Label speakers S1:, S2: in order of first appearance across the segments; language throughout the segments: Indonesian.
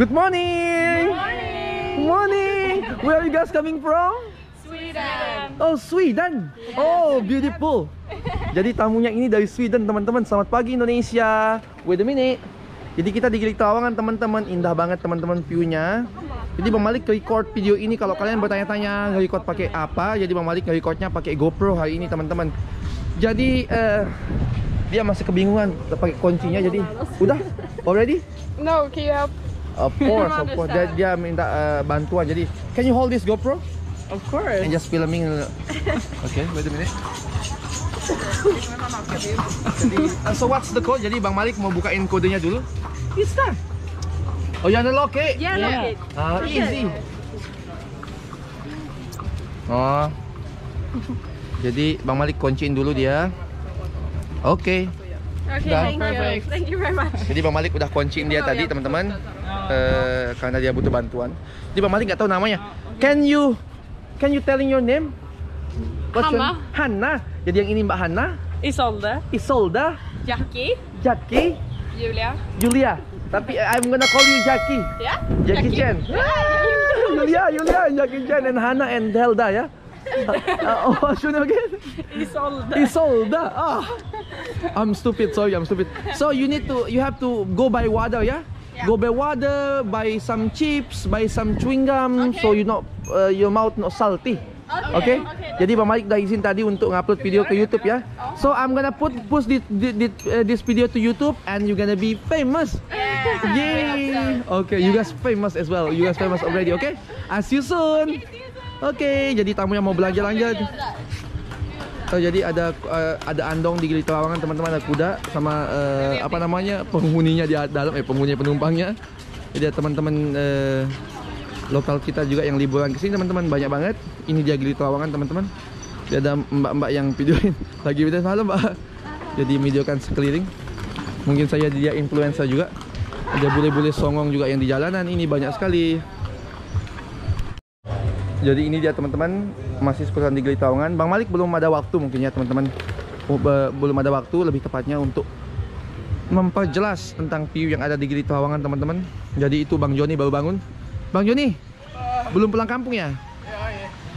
S1: Good morning.
S2: Morning.
S1: Morning. Where are you guys coming from?
S2: Sweden.
S1: Oh, Sweden. Oh, beautiful. Jadi tamunya ini dari Sweden, teman-teman. Selamat pagi Indonesia. Wait a minute. Jadi kita di Gili Trawangan, teman-teman. Indah banget teman-teman view-nya. Jadi Bang Malik record video ini kalau kalian bertanya-tanya record pakai apa, jadi Bang Malik recordnya pakai GoPro hari ini, teman-teman. Jadi eh, dia masih kebingungan pakai kuncinya jadi udah already
S2: No, can you help?
S1: Of course of course dia, dia minta eh, bantuan. Jadi can you hold this GoPro?
S2: Of course.
S1: and just filming okay wait a minute. Jadi uh, so what's the code? Jadi Bang Malik mau bukain kodenya dulu? Bisa oh you unlock it?
S2: Yeah,
S3: Yeah.
S2: look it.
S1: ah easy. Oh. Jadi Bang Malik kunciin dulu dia. Oke
S2: Okay,
S1: Done.
S2: thank you.
S3: Perfect.
S2: Thank you very much.
S1: Jadi Bang Malik udah kunciin dia tadi teman-teman Eh, Karena dia butuh bantuan Jadi Bang Malik nggak tahu namanya Can you Can you telling your name? What's your name? Hannah Jadi yang ini Mbak Hannah
S2: Isolde.
S1: Isolda
S2: Jackie.
S1: Jackie
S2: Julia.
S1: Julia Tapi I'm gonna call you Jackie
S2: Yeah?
S1: Jackie Chan Julia Julia Jackie Chan and Hannah and Helda ya Uh, oh, what's your name again?
S2: Isolde.
S1: Isolda. Ah. I'm stupid. Sorry, I'm stupid. So you need to you have to go by water, yeah?
S2: Yeah.
S1: Go by water, buy some chips, buy some chewing gum,
S2: Okay.
S1: so you not uh, your mouth not salty. Okay?
S2: Okay.
S1: Jadi Bang Malik dah izin tadi untuk ngupload video ke YouTube ya. So I'm gonna put push this this, uh, this video to YouTube and you're gonna be famous.
S2: Yeah.
S1: Yay! Okay, you guys famous as well. You guys famous already, okay? I see you soon. Oke, jadi tamu yang mau belanja-belanja. Oh, jadi ada uh, ada andong di Gili Trawangan teman-teman ada kuda sama uh, apa namanya penghuninya di dalam eh penghuni penumpangnya. Jadi teman-teman uh, lokal kita juga yang liburan ke sini teman-teman banyak banget. Ini dia Gili Trawangan teman-teman. Ada mbak-mbak yang videoin lagi video halo mbak. Jadi videokan sekeliling. Mungkin saya dia influencer juga. Ada bule-bule songong juga yang di jalanan ini banyak sekali. Jadi ini dia teman-teman masih seputaran di Gili Trawangan. Bang Malik belum ada waktu mungkin ya teman-teman. Oh, be- belum ada waktu lebih tepatnya untuk memperjelas tentang view yang ada di Gili Trawangan teman-teman. Jadi itu Bang Joni baru bangun. Bang Joni belum pulang kampung ya?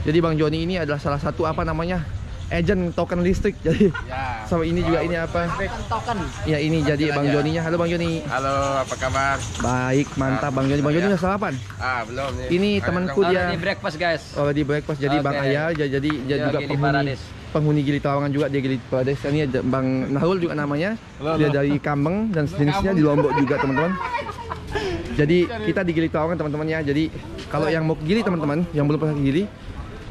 S1: Jadi Bang Joni ini adalah salah satu apa namanya? Agent token listrik. Jadi
S4: Ya.
S1: sama ini juga ini apa?
S3: token
S1: Ya ini jadi Bang
S4: aja.
S1: Joninya. Halo Bang Joni.
S4: Halo, apa kabar?
S1: Baik, mantap Bang Joni. Bang Joni udah sarapan?
S4: Ah, belum nih.
S1: Ini
S4: Ayo,
S1: temanku dia.
S3: Already breakfast guys
S1: Oh di breakfast jadi Bang
S3: Oke.
S1: Ayah jadi jadi juga
S3: Gili
S1: penghuni penghuni Gili Trawangan juga dia Gili Parades. Ini ada Bang Nahul juga namanya. Dia dari Kambeng dan sejenisnya di Lombok juga teman-teman. Jadi kita di Gili Trawangan teman-teman ya. Jadi kalau yang mau ke Gili teman-teman yang belum pernah ke Gili.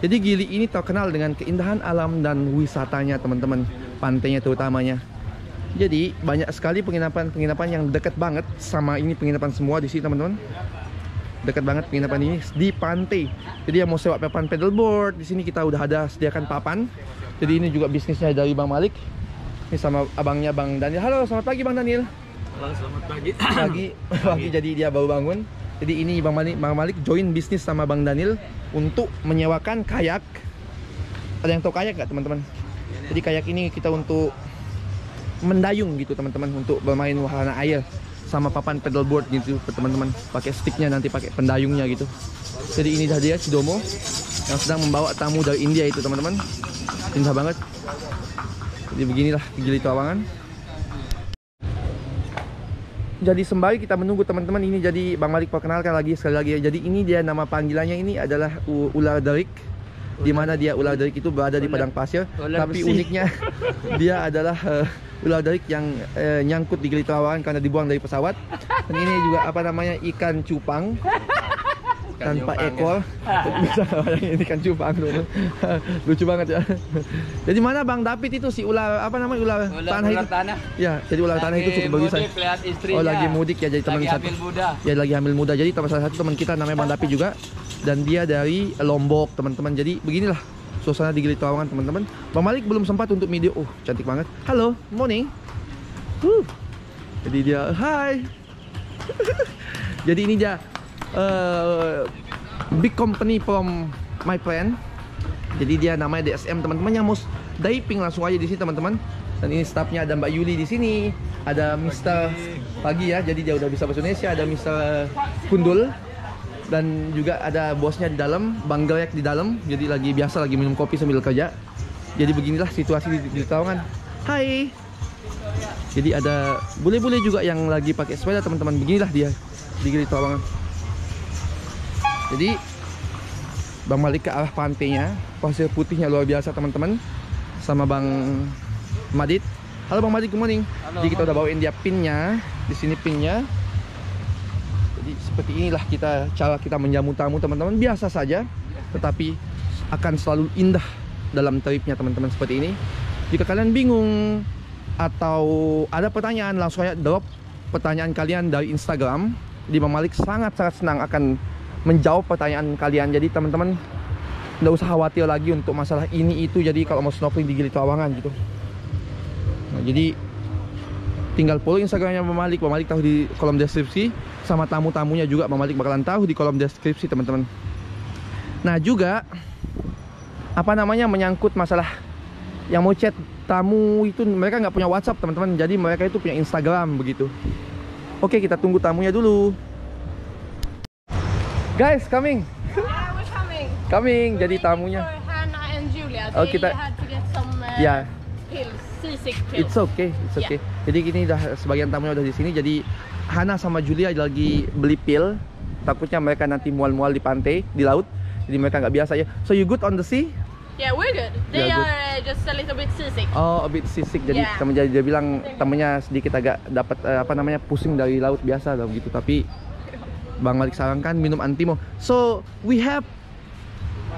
S1: Jadi Gili ini terkenal dengan keindahan alam dan wisatanya teman-teman. Pantainya terutamanya. Jadi banyak sekali penginapan-penginapan yang dekat banget sama ini penginapan semua di sini teman-teman dekat banget penginapan ini di pantai. Jadi yang mau sewa papan pedalboard di sini kita udah ada sediakan papan. Jadi ini juga bisnisnya dari Bang Malik. Ini sama abangnya Bang Daniel. Halo, selamat pagi Bang Daniel.
S3: Halo selamat pagi
S1: Pagi, pagi jadi dia baru bangun. Jadi ini Bang Malik, Bang Malik join bisnis sama Bang Daniel untuk menyewakan kayak. Ada yang tahu kayak nggak teman-teman? Jadi kayak ini kita untuk mendayung gitu teman-teman untuk bermain wahana air sama papan pedalboard gitu teman-teman. Pakai sticknya nanti pakai pendayungnya gitu. Jadi ini dah dia Sidomo yang sedang membawa tamu dari India itu teman-teman. Indah banget. Jadi beginilah Gili Trawangan jadi sembari kita menunggu teman-teman ini jadi Bang Malik perkenalkan lagi sekali lagi ya. Jadi ini dia nama panggilannya ini adalah u- ular derik. Di mana dia ular derik itu berada di padang pasir.
S3: Ular
S1: tapi
S3: besi.
S1: uniknya dia adalah eh, ular derik yang eh, nyangkut di Trawangan karena dibuang dari pesawat. Dan ini juga apa namanya ikan cupang tanpa
S4: cupang,
S1: ekor. Bisa bayangin ini ikan cupang teman lucu banget ya. Jadi mana Bang? David itu si ular apa namanya ular,
S3: ular,
S1: tanah
S3: ular
S1: itu?
S3: tanah.
S1: Ya jadi ular tanah itu cukup bagus.
S3: mudik
S1: Oh lagi mudik ya jadi teman satu.
S3: muda.
S1: Ya lagi hamil muda. Jadi teman salah satu teman kita namanya Bang Dapi juga. Dan dia dari Lombok teman-teman. Jadi beginilah suasana di Gili Trawangan teman-teman. Bang Malik belum sempat untuk video oh cantik banget. Halo morning. Jadi dia hai. Jadi ini dia eh, big company from my friend jadi dia namanya DSM teman-teman yang mau diving langsung aja di sini teman-teman Dan ini staffnya ada Mbak Yuli di sini, ada Mr. Pagi ya, jadi dia udah bisa bahasa Indonesia, ada Mr. Kundul dan juga ada bosnya di dalam, Bang Greg di dalam, jadi lagi biasa lagi minum kopi sambil kerja. Jadi beginilah situasi di, di Tawangan. Hai. Jadi ada bule-bule juga yang lagi pakai sepeda teman-teman. Beginilah dia di Gili Tawangan. Jadi Bang Malik ke arah pantainya, pasir putihnya luar biasa teman-teman. Sama Bang Madit. Halo Bang Madit, good morning. Jadi kita udah bawain dia pinnya, di sini pinnya. Jadi seperti inilah kita cara kita menjamu tamu teman-teman biasa saja, tetapi akan selalu indah dalam tripnya teman-teman seperti ini. Jika kalian bingung atau ada pertanyaan langsung aja drop pertanyaan kalian dari Instagram. Di Bang Malik sangat-sangat senang akan menjawab pertanyaan kalian. Jadi teman-teman nggak usah khawatir lagi untuk masalah ini itu. Jadi kalau mau snorkeling di Gili Trawangan gitu. Nah, jadi tinggal follow Instagramnya Bang Malik. Bang Malik tahu di kolom deskripsi sama tamu-tamunya juga Bang Malik bakalan tahu di kolom deskripsi teman-teman. Nah juga apa namanya menyangkut masalah yang mau chat tamu itu mereka nggak punya WhatsApp teman-teman jadi mereka itu punya Instagram begitu oke kita tunggu tamunya dulu guys coming
S2: Yeah, we're coming.
S1: coming
S2: We're
S1: jadi tamunya
S2: Hannah and Julia.
S1: Oh,
S2: They
S1: kita-
S2: had to get some uh,
S1: ya
S2: pills, seasick pills.
S1: it's okay it's okay jadi gini dah sebagian tamunya udah di sini jadi Hana sama Julia lagi beli pil takutnya mereka nanti mual-mual di pantai di laut jadi mereka nggak biasa ya so you good on the sea
S2: Yeah, we're good. They
S1: Yeah,
S2: are uh, just a little bit seasick.
S1: Oh, a bit seasick. Jadi
S2: Yeah.
S1: temen jadi dia bilang temennya sedikit agak dapat eh, apa namanya pusing dari laut biasa atau gitu. Tapi Bang Malik sarankan minum antimo. So we have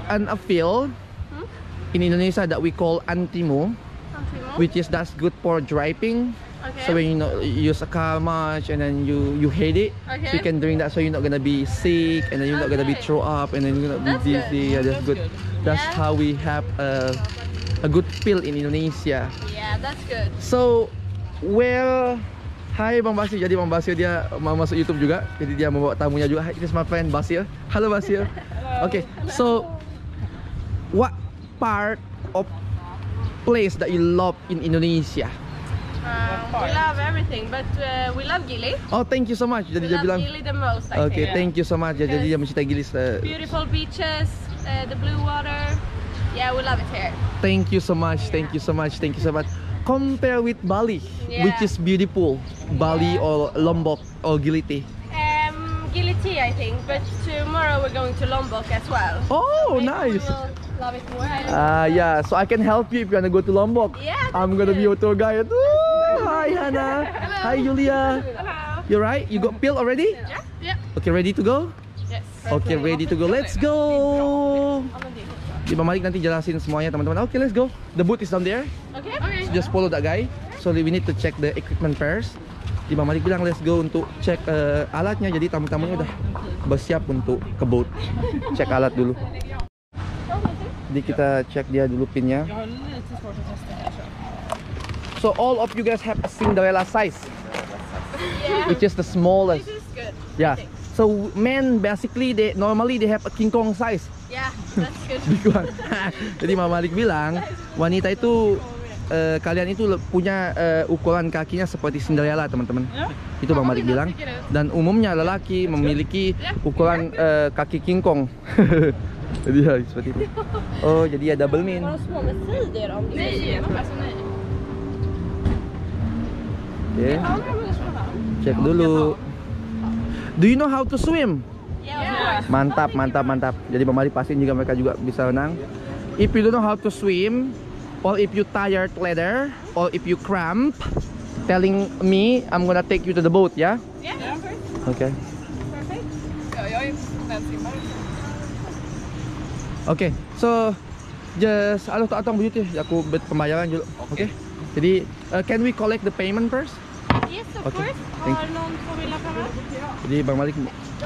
S1: an a pill
S2: Hmm?
S1: in Indonesia that we call antimo,
S2: Antimo.
S1: which is that's good for driving.
S2: Okay.
S1: So when you know you use a car much and then you you hate it, so you can drink that. So you're not gonna be sick and then you're not gonna be throw up and then you're not
S2: That's
S1: be
S2: good.
S1: dizzy. Yeah, that's good. That's
S2: Yeah.
S1: how we have a a good pill in Indonesia.
S2: Yeah, that's good.
S1: So, well, Hai Bang Basir. Jadi Bang Basir dia mau masuk YouTube juga. Jadi dia membawa tamunya juga. Is my friend Basir. Halo Basir. Okay, so what part of place that you love in Indonesia?
S2: Um, we love everything, but uh, we love Gili.
S1: Oh, thank you so much. Jadi
S2: We
S1: dia
S2: love
S1: bilang,
S2: Gili the most, I
S1: okay,
S2: think.
S1: thank you so much. Jadi dia mencintai Gilis. uh,
S2: Beautiful beaches, uh, the blue water. Yeah, we love it here.
S1: Thank you so much. Thank you so much. Thank you so much. Compare with Bali, which is beautiful. Bali or Lombok or Giliti.
S2: Um, Gili tea, I think, but tomorrow we're going to Lombok as well.
S1: Oh,
S2: Maybe
S1: nice.
S2: We love it more.
S1: Ah, yeah. So I can help you if you wanna go to Lombok.
S2: Yeah,
S1: I'm gonna be
S2: good.
S1: your tour guide. Ooh, hi, Hannah. Hello. Hi, Julia.
S2: Hello.
S1: You're right? You got pill already?
S2: Yeah, yeah,
S1: Okay, ready to go?
S2: yes.
S1: Okay, ready to go. Let's go. Di Bang Malik nanti jelasin semuanya teman-teman. Okay, let's go. The boot is down there.
S2: Okay. Okay.
S1: Just follow that guy. So we need to check the equipment first. Di Bang Malik bilang let's go untuk cek eh, alatnya. Jadi tamu-tamunya udah bersiap untuk ke boat. Cek alat dulu. Jadi kita cek dia dulu pinnya. So all of you guys have a Cinderella size,
S2: Yeah.
S1: which is the smallest.
S2: Is.
S1: Yeah. So men basically they normally they have a King Kong size.
S2: Yeah,
S1: Jadi Mama Malik bilang wanita itu eh, kalian itu punya eh, ukuran kakinya seperti Cinderella teman-teman. Itu Bang Malik bilang. Dan umumnya lelaki memiliki ukuran eh, kaki King Kong. jadi ya seperti itu. Oh jadi ya double mean. Oke. Cek dulu. Do you know how to swim?
S2: Yeah.
S1: Mantap, mantap, mantap. Jadi Malik pastiin juga mereka juga bisa renang. If you don't know how to swim, or if you tired later, or if you cramp, telling me I'm gonna take you to the boat, ya?
S2: Yeah.
S1: Oke.
S2: Perfect. Är den simmare.
S1: Oke. So just aduh tak tahu begitu. Aku bet pembayaran dulu. Oke. Jadi uh, can we collect the payment first?
S2: Yes, of
S1: Okay.
S2: course.
S1: Thank
S2: pengar?
S1: Jadi Bang Malik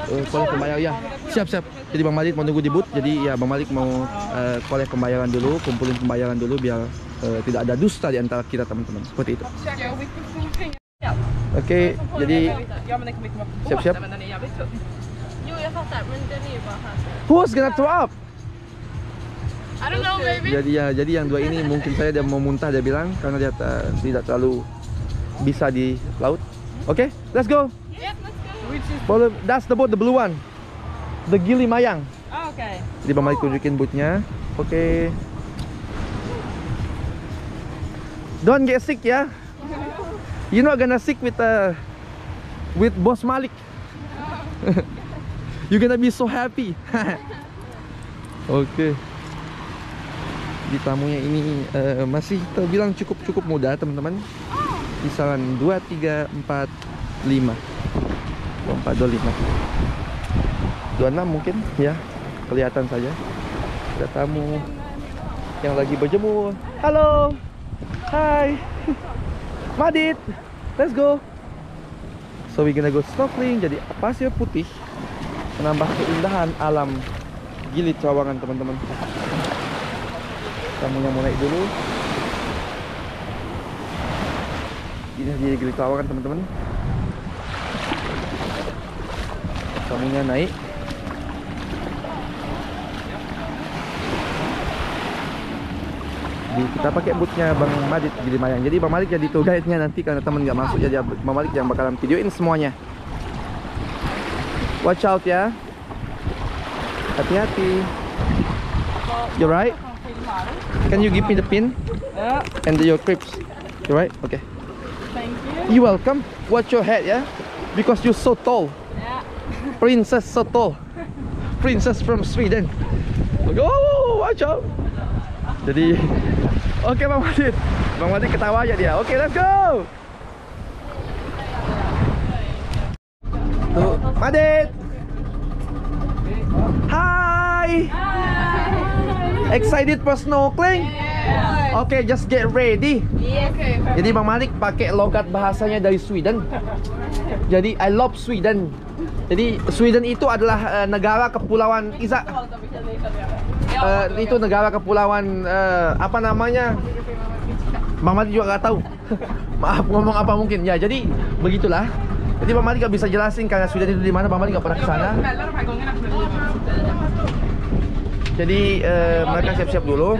S1: uh, collect pembayaran ya. Siap siap. Jadi Bang Malik mau nunggu di booth. Jadi ya Bang Malik mau uh, collect pembayaran dulu, kumpulin pembayaran dulu biar uh, tidak ada dusta di antara kita teman-teman. Seperti itu. Oke, jadi
S2: Ja, men den kommer komma på
S1: Siap, siap. who's gonna throw up?
S2: I don't know, maybe.
S1: Jadi ya, jadi yang dua ini mungkin saya dia mau muntah dia bilang karena dia tidak terlalu bisa di laut. Oke.
S2: Yes, let's go.
S3: Which is
S1: Follow, that's the boat, the blue one. The Gili Mayang.
S2: Oh, okay.
S1: Jadi Bang Malik tunjukin bootnya. Oke. Don't get sick ya. You're not gonna sick with uh, with Boss Malik. You're gonna be so happy. Oke. Di tamunya ini eh, masih terbilang cukup cukup muda teman-teman. Kisaran 2, 3, 4, 5 4, 2, 5 26 mungkin ya. Kelihatan saja. Ada tamu yang lagi berjemur. Halo. Hai. Madit let's go. So we gonna go snorkeling. Jadi pasir putih menambah keindahan alam Gili Trawangan teman-teman. Tamunya mau naik dulu. Ini dia Gili Trawangan teman-teman tamunya naik. Di, kita pakai bootnya Bang Madit Gili Mayang. Jadi Bang Malik jadi tour guide-nya nanti karena teman nggak masuk jadi Bang Malik yang bakalan videoin semuanya. Watch out ya. Hati-hati. You right? Can you give me the pin?
S3: Yeah.
S1: and your clips? You right? Okay.
S2: Thank you.
S1: you welcome. Watch your head ya because you're so tall.
S2: Yeah.
S1: Princess so tall princess from Sweden. Oh watch out. Jadi oke Bang Madit Bang Madit ketawa aja dia. Oke let's go. Tuh Madit Hai. Excited for snorkeling Oke, just get ready.
S2: Yes. Okay.
S1: Jadi Bang Malik pakai logat bahasanya dari Sweden. Jadi I love Sweden. Jadi Sweden itu adalah eh, negara kepulauan Iza. Eh, itu negara kepulauan eh, apa namanya? Bang Malik juga nggak tahu. Maaf ngomong apa mungkin. Ya, jadi begitulah. Jadi Bang Malik nggak bisa jelasin karena Sweden itu di mana. Bang Malik nggak pernah ke sana. Jadi eh, mereka siap-siap dulu.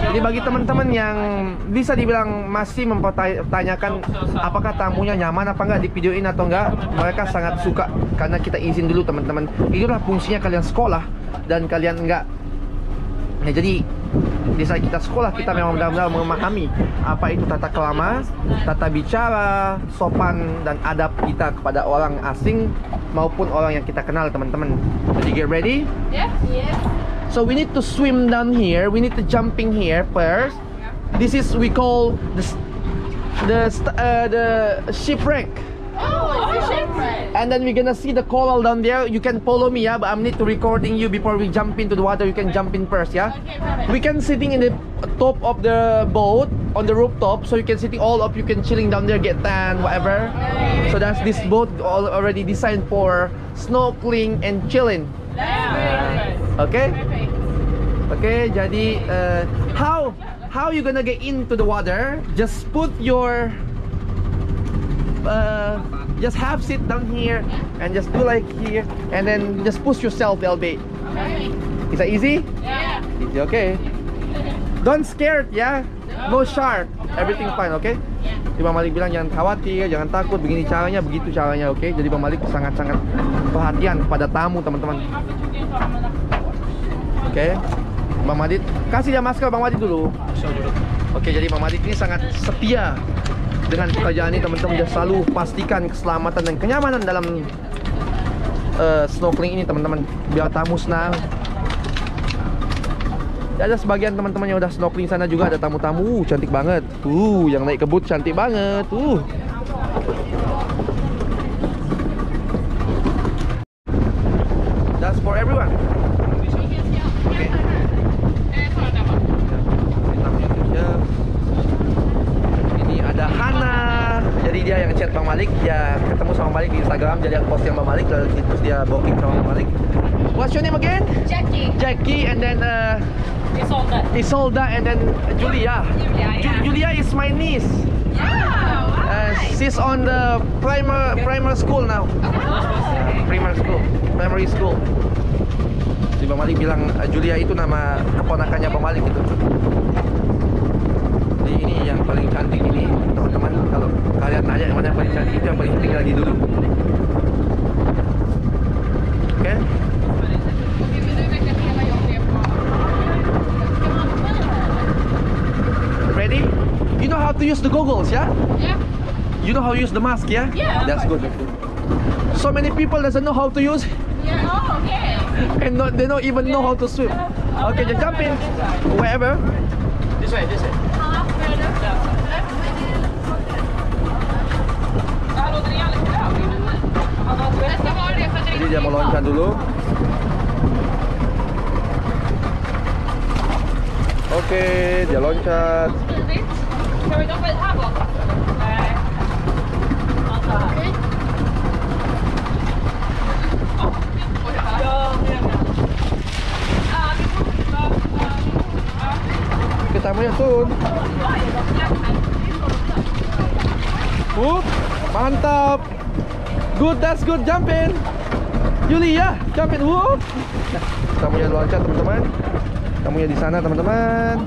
S1: Jadi bagi teman-teman yang bisa dibilang masih mempertanyakan apakah tamunya nyaman apa enggak di videoin atau enggak, mereka sangat suka karena kita izin dulu teman-teman. Itulah fungsinya kalian sekolah dan kalian enggak. Nah, jadi di saat kita sekolah kita memang benar-benar memahami apa itu tata kelama, tata bicara, sopan dan adab kita kepada orang asing maupun orang yang kita kenal teman-teman. Jadi get ready.
S2: Yes. Yes.
S1: So we need to swim down here. We need to jumping here first. This is we call the the uh, the shipwreck.
S2: Oh, it's a shipwreck.
S1: And then we're gonna see the coral down there. You can follow me, yeah. But I'm need to recording you before we jump into the water. You can jump in first, yeah.
S2: Okay.
S1: We can sitting in the top of the boat on the rooftop, so you can sitting all up. You can chilling down there, get tan, whatever. So that's this boat already designed for snorkeling and chilling.
S2: Yeah.
S1: Okay.
S2: Perfect.
S1: Okay, jadi uh, how how you gonna get into the water? Just put your uh, just have sit down here and just do like here and then just push yourself LB.
S2: Perfect.
S1: Is that easy?
S2: Yeah.
S1: Easy, okay. Don't scared ya. No shark. Everything fine, okay? Jadi Bang Malik bilang jangan khawatir, jangan takut. Begini caranya, begitu caranya, oke? Jadi Bang Malik sangat-sangat perhatian kepada tamu, teman-teman. Oke. Bang Madit, kasih dia masker Bang Madit dulu. Oke, jadi Bang Madit ini sangat setia dengan pekerjaan ini teman-teman dia selalu pastikan keselamatan dan kenyamanan dalam eh, snorkeling ini teman-teman biar tamu senang. Ada sebagian teman-teman yang udah snorkeling sana juga ada tamu-tamu, uh, cantik banget. Tuh, yang naik ke boot cantik banget. Tuh. That's for everyone. Oke. Ya. Ini ada Hana. Jadi dia yang chat Bang Malik, dia ketemu sama Malik di Instagram, jadi aku post yang Bang Malik lalu terus dia booking sama Bang Malik. What's your name again?
S2: Jackie.
S1: Jackie and then uh,
S2: It's all that.
S1: Isolda and then Julia.
S2: Julia,
S1: Ju-
S2: yeah.
S1: Julia is my niece.
S2: Yeah.
S1: Uh, she's on the primary primary school now. Primary school, primary school. Si Bang Malik bilang eh, Julia itu nama keponakannya Bang Malik gitu. Jadi ini yang paling cantik ini teman-teman kalau kalian nanya yang mana yang paling cantik itu yang paling cantik lagi dulu. Oke? Ready? You know how to use the goggles, yeah?
S2: Yeah.
S1: You know how to use the mask, yeah?
S2: Yeah.
S1: That's good. That's good. So many people doesn't know how to use
S2: Yeah. Oh, okay.
S1: and not, they don't even know how to swim. Okay, just jump in wherever.
S3: This way, this way.
S1: Jadi dia mau loncat dulu. Oke, dia loncat.
S2: Ska vi droppa i här bak? Nej.
S1: Kita punya Sun. Whoop, mantap. Good, that's good. Jump in. Yuli ya, jump in. Whoop. Nah, kita punya loncat teman-teman. Kamunya di sana teman-teman.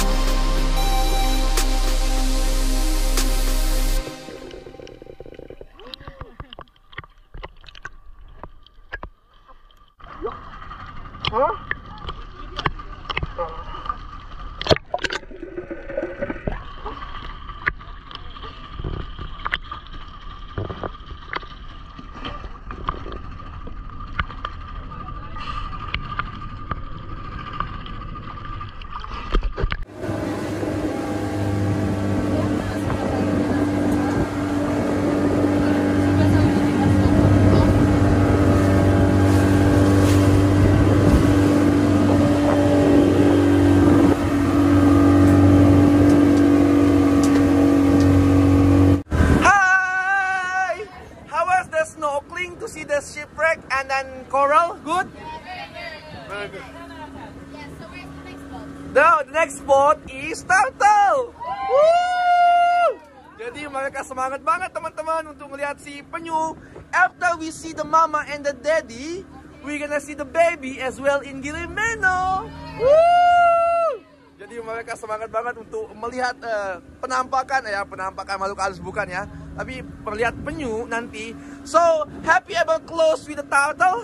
S1: The next spot is turtle. Woo! Jadi mereka semangat banget teman-teman untuk melihat si penyu. After we see the mama and the daddy, we gonna see the baby as well in Gilimeno. Woo! Jadi mereka semangat banget untuk melihat eh, penampakan ya, penampakan makhluk halus bukan ya, tapi melihat penyu nanti. So, happy ever close with the turtle?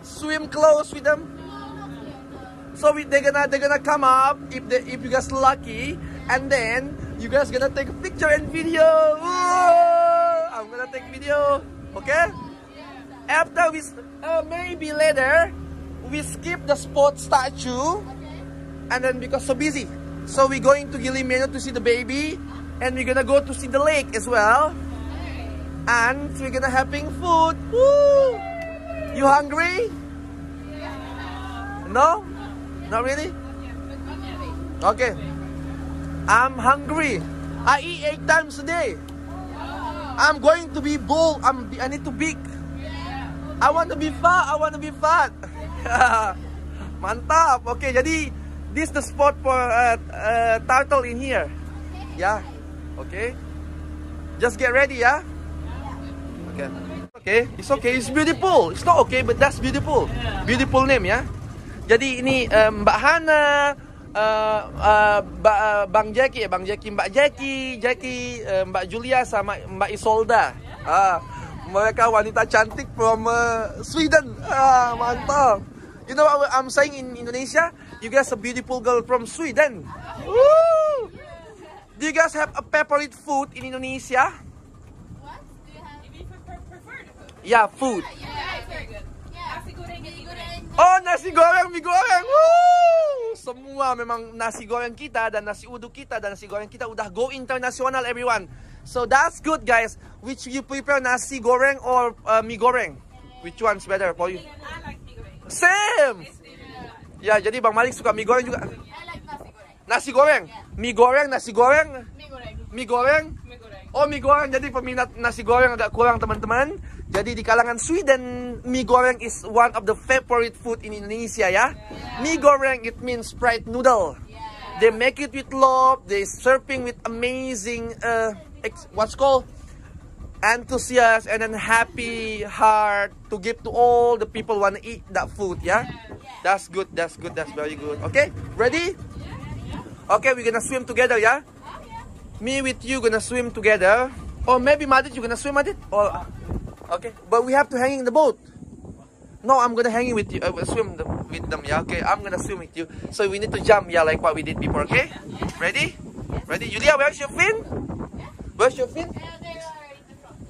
S1: Swim close with them? So we, they're gonna they're gonna come up if they if you guys lucky, and then you guys gonna take a picture and video. Whoa! I'm gonna take video, okay? After we uh, maybe later we skip the sport statue, and then because so busy, so we going to Gilimeno to see the baby, and we're gonna go to see the lake as well, and we're gonna having food. Woo! You hungry? No? Not really? Okay. I'm hungry. I eat eight times a day. I'm going to be bold. I'm, I need to big. I want to be fat. I want to be fat. Mantap. Okay, jadi this the spot for uh, uh, turtle in here. Yeah. Okay. Just get ready, yeah. Okay. Okay, it's okay. It's beautiful. It's not okay, but that's beautiful. Beautiful name, ya. Jadi ini eh, Mbak Hana, eh, eh, Mbak eh, Bang Jackie, Bang Jackie, Mbak Jackie, Jackie, eh, Mbak Julia sama Mbak Isolda. Ah, mereka wanita cantik from eh, Sweden. Ah, mantap. You know what I'm saying in Indonesia? You guys a beautiful girl from Sweden. Woo! Do you guys have a favorite food in Indonesia? Yeah, food. Oh, nasi goreng, mie goreng. Woo! Semua memang nasi goreng kita dan nasi uduk kita dan nasi goreng kita udah go international everyone. So that's good guys. Which you prefer nasi goreng or uh, mie goreng? Which one's better for you? Same. Ya, jadi Bang Malik suka mie goreng juga. Nasi goreng. Mie goreng, nasi goreng. Mie goreng. Oh, mie goreng. Jadi peminat nasi goreng agak kurang teman-teman. Jadi di kalangan Sweden, mie goreng is one of the favorite food in Indonesia ya. Mie goreng it means fried noodle. They make it with love. They serving with amazing uh, what's called? Enthusiast and then happy heart to give to all the people want to eat that food yeah that's good that's good that's very good. Okay ready? Okay we're gonna swim together yeah. Me with you gonna swim together. Or maybe Madit you gonna swim Madit? Or okay but we have to hang in the boat no I'm gonna hang in with you uh, swim the, with them yeah okay I'm gonna swim with you so we need to jump yeah like what we did before okay ready ready Julia where's your fin where's your fin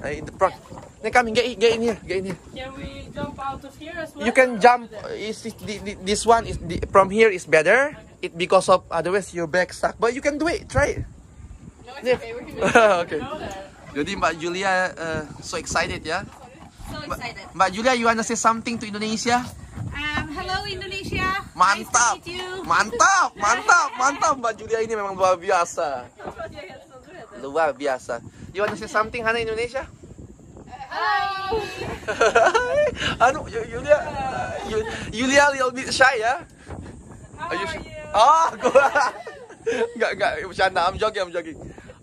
S1: uh, in the front. Then come in, get, in- get in here, get in here.
S2: Can we jump out of here as well?
S1: You can jump. uh, Is it- the- the- this one is the, from here is better. It because of otherwise your back stuck. But you can do it. Try it.
S2: No, it's
S1: Yeah.
S2: okay. We're gonna
S1: okay. Jadi Mbak Julia uh, so excited ya.
S5: So excited.
S1: Mbak Julia, you wanna say something to Indonesia?
S5: Um, hello Indonesia.
S1: Mantap,
S5: Nice
S1: mantap, mantap, mantap. Mbak Julia ini memang luar biasa. Luar biasa. You wanna say something Hana Indonesia? anu Ju- Julia Ju- Julia little bit shy ya Are you? Ah, gua Enggak, enggak, bercanda, I'm joking, I'm joking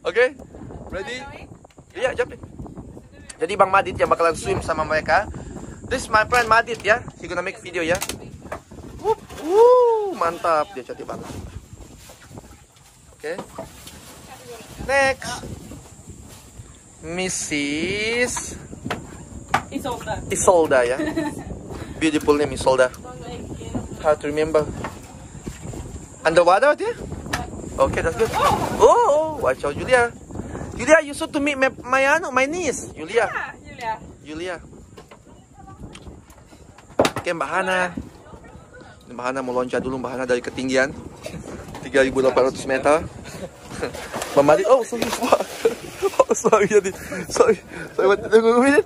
S1: Oke, ready? Iya, in. Jadi Bang Madit yang bakalan swim sama mereka This my friend Madit ya He gonna make video ya wuh, mantap, dia cantik banget Oke Next Mrs.
S2: Done.
S1: Isolda ya. Beautiful name Isolda. How to remember? Underwater dia? Okay, that's good. Oh, oh, watch out Julia. Julia, you should to meet my, my, my niece. Julia.
S2: Ah, Julia.
S1: Julia. Oke, Mbak Hana. Mbak Hana mau loncat dulu Mbak Hana dari ketinggian 3.800 meter. Mbak Madi, oh sorry, sorry. Oh, sorry, jadi, sorry, sorry, tunggu tunggu minit.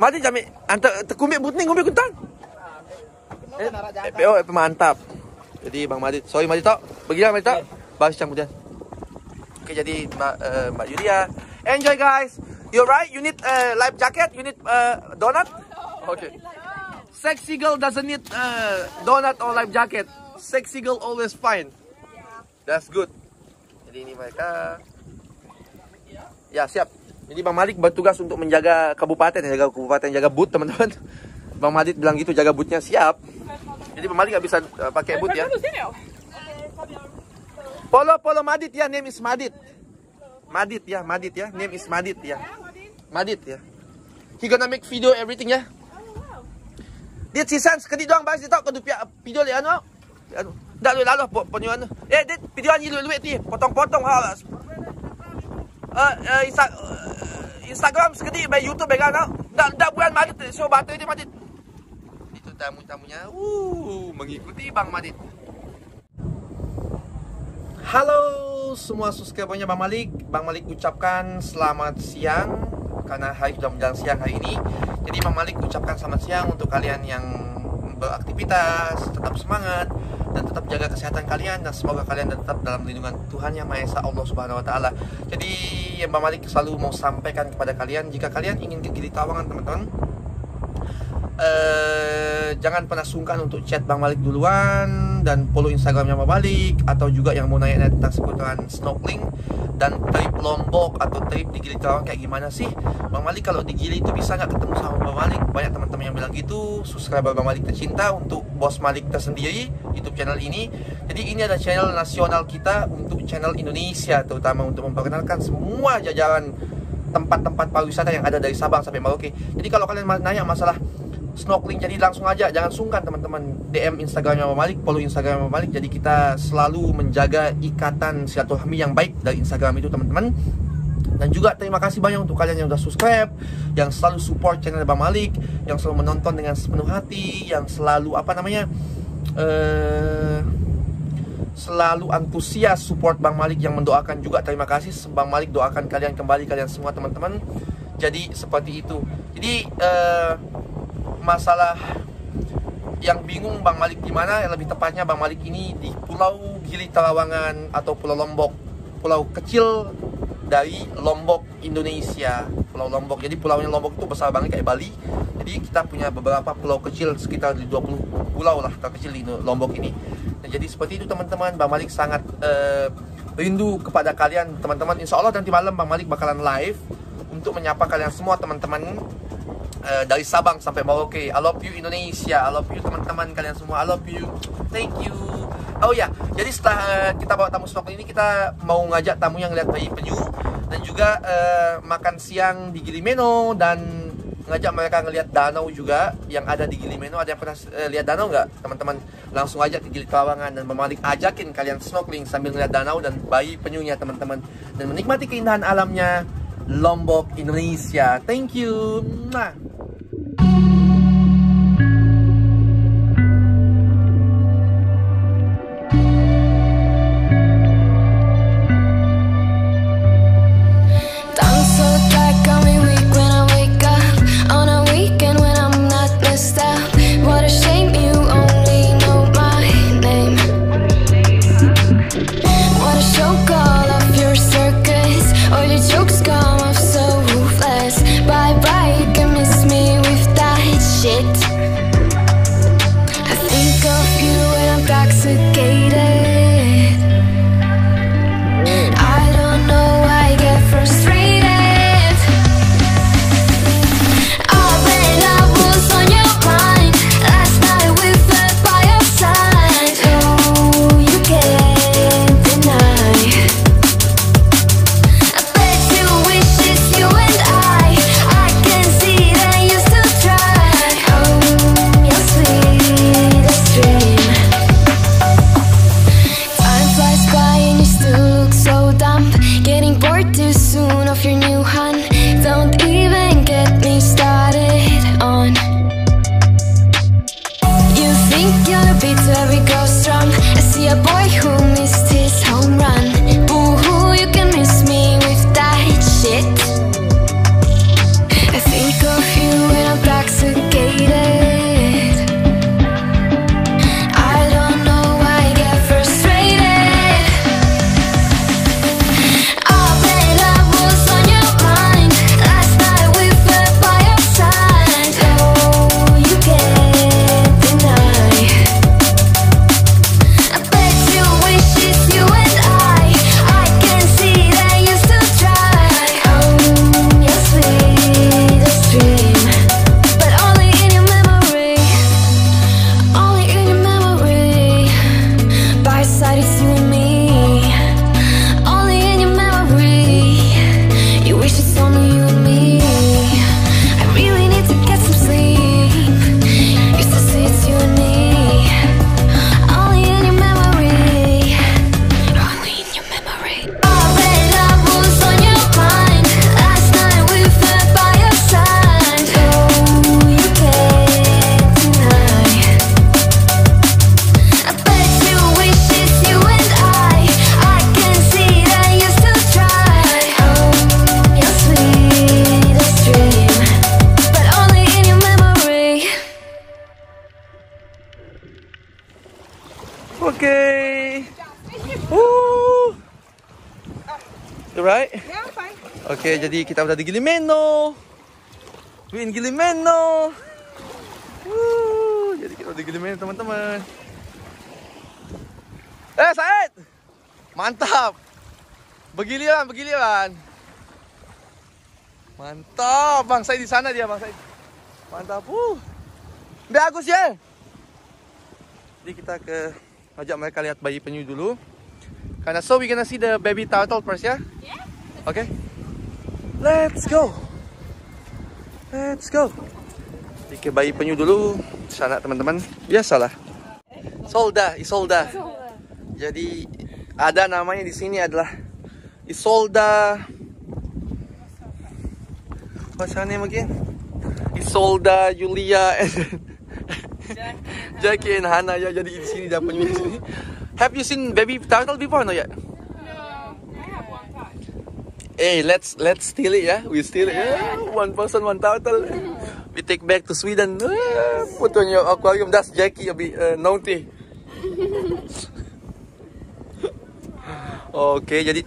S1: Madi jami, anta tekumik butning, ngumik kuntang. Eh, eh, oh, eh, mantap. Jadi Bang Madi, sorry Madi tok, pergi lah Madi tok. Bahas kemudian. Oke, jadi Mbak, eh, Mbak Yulia, enjoy guys. You're right. You need uh, life jacket. You need uh, donut. Okay. Sexy girl doesn't need uh, donut or life jacket. Sexy girl always fine. That's good. Jadi ini mereka. Ya siap. Jadi Bang Malik bertugas untuk menjaga kabupaten, jaga kabupaten, jaga boot teman-teman. Bang Madit bilang gitu jaga bootnya siap. Jadi Bang Malik nggak bisa uh, pakai boot ya. Follow follow Madit ya, name is Madit. Madit ya, Madit ya, name is Madit ya. Madit ya. He gonna make video everything ya. Dit si Sans kedi doang bang si tak kau pia video le ano. Ano. Lu lalu po ponyo ano. Eh dit video ni lu lu ti potong-potong ha. Eh uh, Insta Instagram sekedi by YouTube kan. Dak dak bukan Madit show batu dia Madit. Itu tamu-tamunya. Uh, mengikuti Bang Madit. Halo semua subscribernya Bang Malik Bang Malik ucapkan selamat siang Karena hari sudah menjelang siang hari ini Jadi Bang Malik ucapkan selamat siang untuk kalian yang beraktivitas Tetap semangat dan tetap jaga kesehatan kalian Dan semoga kalian tetap dalam lindungan Tuhan Yang Maha Esa Allah Subhanahu Wa Taala. Jadi yang Bang Malik selalu mau sampaikan kepada kalian Jika kalian ingin ke Gili Tawangan teman-teman Uh, jangan pernah sungkan untuk chat Bang Malik duluan dan follow Instagramnya Bang Malik atau juga yang mau nanya tentang seputaran snorkeling dan trip Lombok atau trip di Gili Trawangan kayak gimana sih? Bang Malik kalau di Gili itu bisa nggak ketemu sama Bang Malik? Banyak teman-teman yang bilang gitu subscriber Bang Malik tercinta untuk bos Malik tersendiri YouTube channel ini. Jadi ini adalah channel nasional kita untuk channel Indonesia terutama untuk memperkenalkan semua jajaran tempat-tempat pariwisata yang ada dari Sabang sampai Merauke. Jadi kalau kalian nanya masalah snorkeling. Jadi langsung aja jangan sungkan teman-teman. DM Instagramnya Bang Malik follow Instagramnya Bang Malik. Jadi kita selalu menjaga ikatan silaturahmi yang baik dari Instagram itu teman-teman. Dan juga terima kasih banyak untuk kalian yang sudah subscribe yang selalu support channel Bang Malik yang selalu menonton dengan sepenuh hati yang selalu apa namanya uh, selalu antusias support Bang Malik yang mendoakan juga. Terima kasih. Bang Malik doakan kalian kembali kalian semua teman-teman. Jadi seperti itu. Jadi uh, masalah yang bingung Bang Malik di mana lebih tepatnya Bang Malik ini di Pulau Gili Trawangan atau Pulau Lombok. Pulau kecil dari Lombok Indonesia. Pulau Lombok. Jadi pulaunya Lombok itu besar banget kayak Bali. Jadi kita punya beberapa pulau kecil sekitar di 20 pulau lah terkecil di Lombok ini. Nah, jadi seperti itu teman-teman. Bang Malik sangat uh, rindu kepada kalian teman-teman. Insya Allah nanti malam Bang Malik bakalan live untuk menyapa kalian semua teman-teman uh, dari Sabang sampai Merauke. I love you Indonesia. I love you teman-teman kalian semua. I love you. Thank you. Oh ya, jadi setelah uh, kita bawa tamu snorkel ini kita mau ngajak tamu yang lihat bayi penyu dan juga uh, makan siang di Gilimeno dan ngajak mereka ngelihat danau juga yang ada di Gilimeno. Ada yang pernah uh, lihat danau nggak, teman-teman? Langsung aja ke Gili Trawangan dan memalik ajakin kalian snorkeling sambil ngeliat danau dan bayi penyunya teman-teman dan menikmati keindahan alamnya Lombok, Indonesia. Thank you. Nah. Kita udah di Gilimeno. We in Gilimeno. Jadi kita udah di Gilimeno teman-teman. Eh, Said! Mantap! Begiliran, begiliran. Mantap, Bang Said di sana dia, Bang Said. Mantap. Uh. Bagus ya. Jadi kita ke ajak mereka lihat bayi penyu dulu. Karena so we gonna see the baby turtle first ya. Oke. Let's go. Let's go. Jadi ke bayi penyu dulu sana teman-teman. Biasalah. Solda, Isolda. Jadi ada namanya di sini adalah Isolda. Name again? Isolda, Yulia, and Jackie and Hannah ya. Jadi di sini dapat penyu di sini. Have you seen baby turtle before? No yet. Hey, let's let's steal it, yeah. We steal it. Yeah. One person, one turtle. We take back to Sweden. Ah, Put on your aquarium. That's Jackie, a bit uh, naughty. Oke, jadi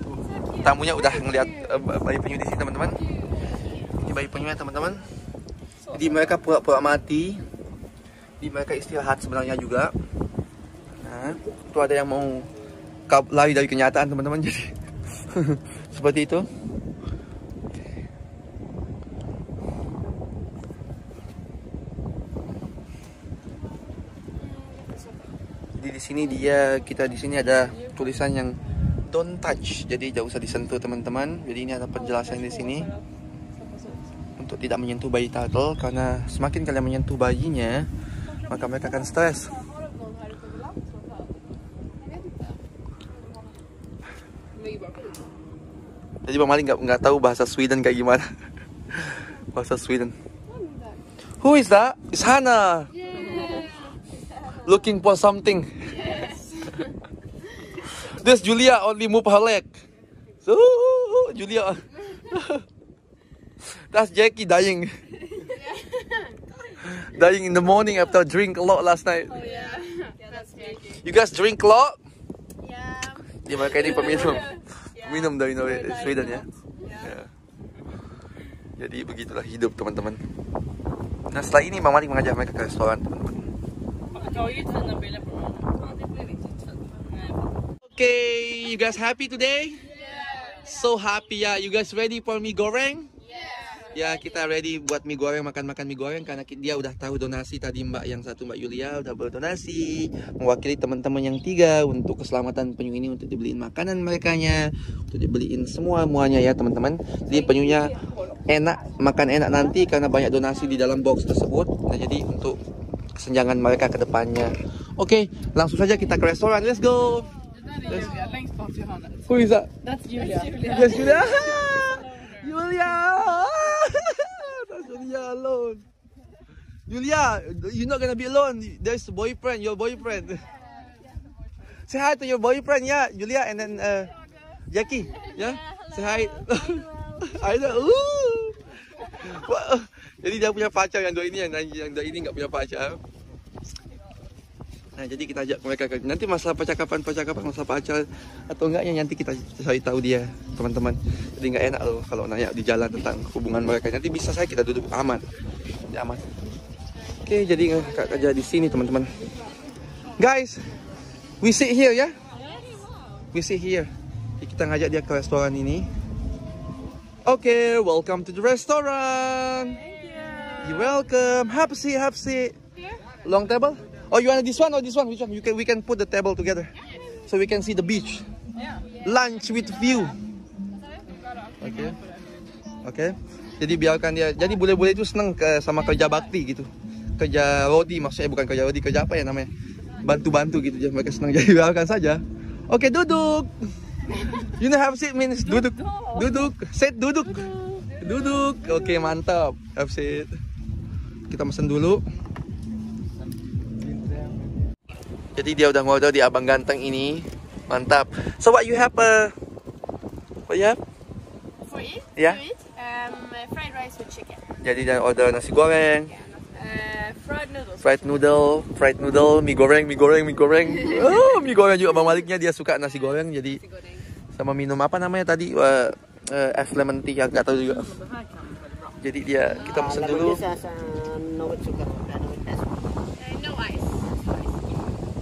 S1: tamunya udah ngeliat uh, bayi penyu di sini, teman-teman. Ini bayi penyunya, teman-teman. Jadi mereka pura-pura mati. Jadi mereka istirahat sebenarnya juga. Nah, itu ada yang mau lari dari kenyataan, teman-teman. Jadi seperti itu. Jadi di sini dia kita di sini ada tulisan yang don't touch. Jadi tidak usah disentuh teman-teman. Jadi ini ada penjelasan di sini untuk tidak menyentuh bayi turtle karena semakin kalian menyentuh bayinya maka mereka akan stres. Jadi Bang Malik nggak nggak tahu bahasa Sweden kayak gimana. bahasa Sweden. Who is that? It's Hannah. Looking for something. This Julia only move her leg. So Julia. That's Jackie dying. dying in the morning after drink a lot last night.
S2: Oh yeah, that's Jackie.
S1: You guys drink a lot?
S2: Yeah.
S1: Dia mereka ini peminum. Minum dari Norway, Sweden ya. Ya. Jadi begitulah hidup teman-teman. Nah setelah ini Mama Malik mengajak mereka ke restoran teman-teman. Okay, you guys happy today? So happy ya. You guys ready for mie goreng? Ya kita ready buat mie goreng makan-makan mie goreng karena dia udah tahu donasi tadi Mbak yang satu Mbak Yulia udah berdonasi mewakili teman-teman yang tiga untuk keselamatan penyu ini untuk dibeliin makanan merekanya untuk dibeliin semua muanya ya teman-teman. Jadi penyunya enak makan enak nanti karena banyak donasi di dalam box tersebut. Nah jadi untuk kesenjangan mereka ke depannya. Oke, langsung saja kita ke restoran. Let's go. Let's... Who is that?
S2: That's Julia.
S1: Yes, Julia. Julia. That's Julia alone. Julia, you're not gonna be alone. There's a boyfriend, your boyfriend. Say hi to your boyfriend, yeah, Julia, and then uh, Jackie, yeah. Say hi. I know. Jadi dia punya pacar yang dua ini yang yang dua ini nggak punya pacar. Nah, jadi kita ajak mereka ke nanti masalah percakapan-percakapan masalah pacar atau enggaknya nanti kita cari tahu dia, teman-teman. Jadi nggak enak loh kalau nanya di jalan tentang hubungan mereka. Nanti bisa saya kita duduk aman. Jadi aman. Oke, jadi kakak kerja di sini, teman-teman. Guys, we sit here ya. We sit here. Jadi kita ngajak dia ke restoran ini. Oke, welcome to the restaurant. You're welcome. Have a seat, have a seat. Long table? Oh, you want this one or this one? Which one? You can we can put the table together, so we can see the beach. Lunch with view. Oke. Oke. Jadi biarkan dia. Jadi bule-bule itu seneng ke, sama kerja bakti gitu. Kerja rodi maksudnya bukan kerja rodi, kerja apa ya namanya? Bantu-bantu gitu ya. Mereka senang jadi biarkan saja. Oke, duduk. You know have seat means duduk. Duduk. Sit duduk. Duduk. Oke, mantap. Have seat. Kita pesen dulu. Jadi dia udah ngorder di Abang Ganteng ini. Mantap. So what you have? Uh, what you have?
S2: For it?
S1: Yeah.
S2: To eat, um, uh, fried rice with chicken.
S1: Jadi dia order nasi goreng,
S2: Uh, fried noodles.
S1: fried noodle, fried noodle, mie goreng, mie goreng, mie goreng. Oh, mie goreng juga Bang Maliknya dia suka nasi goreng. Jadi sama minum apa namanya tadi? Uh, eh, es lemon tea yang nggak tahu juga. Jadi dia kita pesen dulu.
S6: no with sugar. No with ice.
S2: Uh, no ice.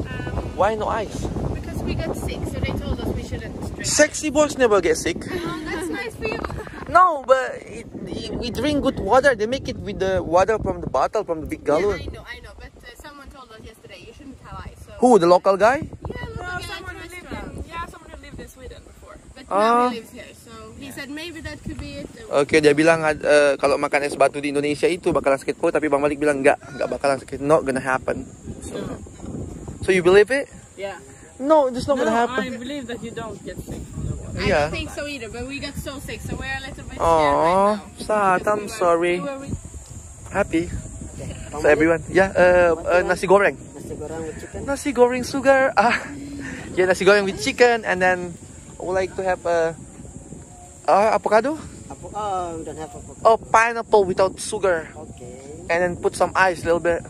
S2: Um,
S1: Why no ice?
S2: because we got sick, so they told us we shouldn't drink.
S1: Sexy boys never get sick.
S2: Oh, that's nice for you.
S1: No, but it, it- we drink good water. They make it with the water from the bottle from the big
S2: Yeah,
S1: gallon.
S2: I know, I know, but uh, someone told us yesterday you shouldn't have ice. So.
S1: Who? The local guy?
S2: Yeah, look,
S7: No,
S2: yeah,
S7: someone who lived in yeah, someone who lived in Sweden before.
S2: But
S1: Ah.
S2: now he lives here, so he said maybe that could be it. Uh,
S1: Oke, dia bilang eh, kalau makan es batu di Indonesia itu bakalan sakit perut, tapi Bang Malik bilang enggak, enggak bakalan sakit. Not gonna happen. So, so you believe it?
S7: Yeah.
S1: No, it's not
S7: No,
S1: gonna happen.
S7: I believe that you don't get sick.
S2: from the I
S1: Yeah.
S2: don't think so either, but we got so sick, so we're a little bit scared
S1: Oh,
S2: right now.
S1: sad. I'm sorry.
S7: Who are we?
S1: Happy. So everyone, yeah, uh, uh, nasi goreng.
S6: Nasi goreng with chicken.
S1: Nasi goreng sugar. Ah, yeah, nasi goreng with chicken, and then I would like to have a uh, avocado.
S6: Apo oh, we don't have avocado.
S1: Oh, pineapple without sugar,
S6: Okay.
S1: and then put some ice a little bit.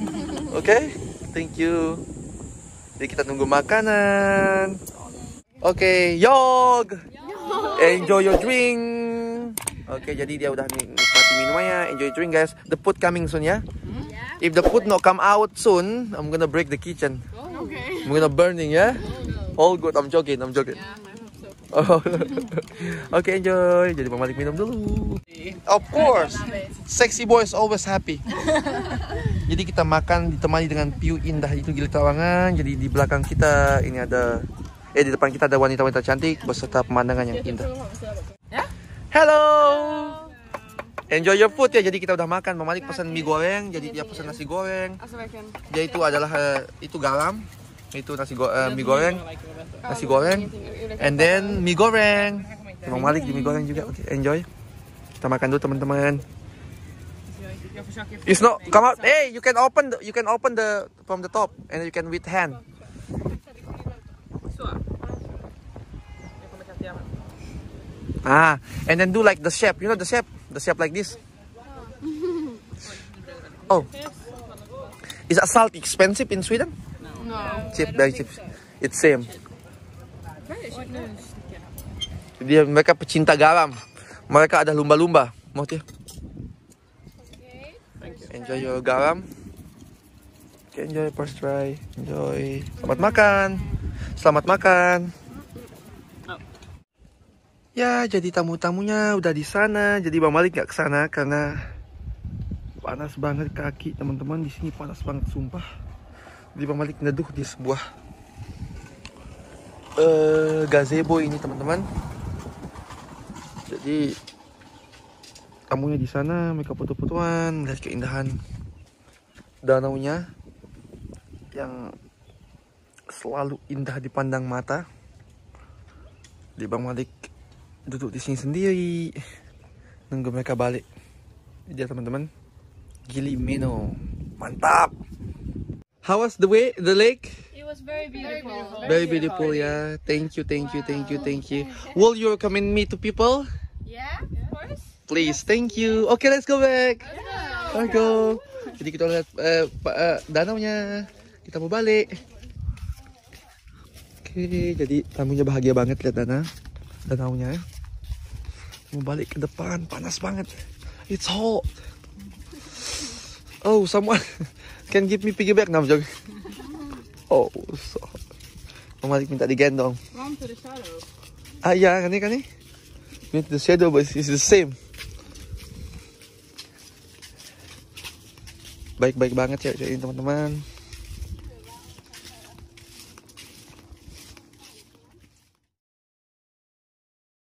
S1: Okay, thank you. Jadi kita tunggu makanan. Oke, Yog. Enjoy your drink. Oke, jadi dia udah nik- nikmati minumannya. Enjoy your drink, guys. The food coming soon ya. If the food not come out soon, I'm gonna break the kitchen.
S2: Okay.
S1: I'm gonna burning ya. All good. I'm joking. I'm joking. Oh. Oke, enjoy. Jadi Bang Malik minum dulu. Of course. Sexy boys always happy. Jadi kita makan ditemani dengan view indah itu Gili Trawangan. Jadi di belakang kita ini ada eh di depan kita ada wanita-wanita cantik beserta pemandangan yang indah. Hello. Enjoy your food ya. Jadi kita udah makan. Bang Malik pesan mie goreng, jadi dia pesan nasi goreng. Dia itu adalah eh, itu garam, itu nasi go eh, mie goreng, nasi goreng, and then mie goreng. Bang Malik di mie goreng juga. Oke, enjoy. Kita makan dulu teman-teman. It's not come out. Hey, you can open the, you can open the from the top and you can with hand. Ah, and then do like the shape. You know the shape? The shape like this. Oh. Is that salt expensive in Sweden?
S2: No.
S1: Cheap, very cheap. It's same. Dia mereka pecinta garam. Mereka ada lumba-lumba. Mau dia? Enjoy your garam. Okay, enjoy first try. Enjoy. Selamat makan. Selamat makan. Ya, jadi tamu-tamunya udah di sana. Jadi Bang Malik nggak ke sana karena panas banget kaki teman-teman di sini panas banget sumpah. Jadi Bang Malik neduh di sebuah eh gazebo ini teman-teman. Jadi tamunya di sana mereka foto-fotoan melihat keindahan danaunya yang selalu indah dipandang mata. Di Bang Malik duduk di sini sendiri nunggu mereka balik. Dia teman-teman. Gili Meno. Mantap. How was the way the lake?
S2: It was very beautiful.
S1: Very beautiful, yeah. Thank you, thank you, thank you, thank you. Will you recommend me to people?
S2: Yeah, of course.
S1: Please, thank you. Okay, let's go back. Let's go. Jadi kita lihat eh, pa- eh, danaunya. Kita mau balik. Oke, jadi tamunya bahagia banget lihat danau. Danaunya. Mau balik ke depan, panas banget. It's hot. Oh, someone can give me piggyback now, Jog. Oh, so. Mama minta digendong.
S7: Run to the shadow.
S1: Ah, ya, kan ni, kan ni. With the shadow, but it's the same. Baik-baik banget ya, ini teman-teman.